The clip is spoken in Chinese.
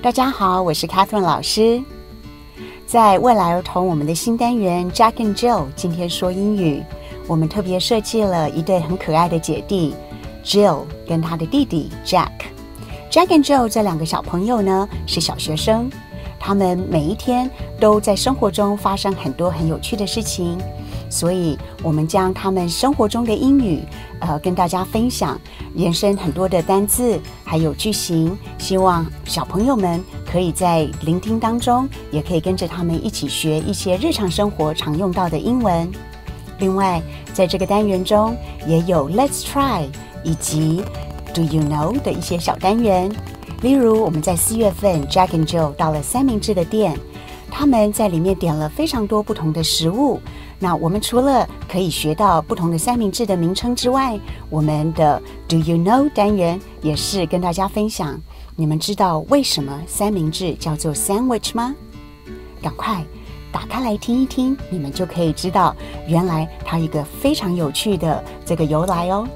大家好，我是 Catherine 老师。在未来儿童我们的新单元 Jack and Jill 今天说英语，我们特别设计了一对很可爱的姐弟 Jill 跟他的弟弟 Jack。Jack and Jill 这两个小朋友呢是小学生，他们每一天都在生活中发生很多很有趣的事情。所以，我们将他们生活中的英语，呃，跟大家分享，延伸很多的单字，还有句型。希望小朋友们可以在聆听当中，也可以跟着他们一起学一些日常生活常用到的英文。另外，在这个单元中，也有 Let's Try 以及 Do You Know 的一些小单元。例如，我们在四月份，Jack and Jill 到了三明治的店，他们在里面点了非常多不同的食物。那我们除了可以学到不同的三明治的名称之外，我们的 Do you know 单元也是跟大家分享。你们知道为什么三明治叫做 sandwich 吗？赶快打开来听一听，你们就可以知道，原来它一个非常有趣的这个由来哦。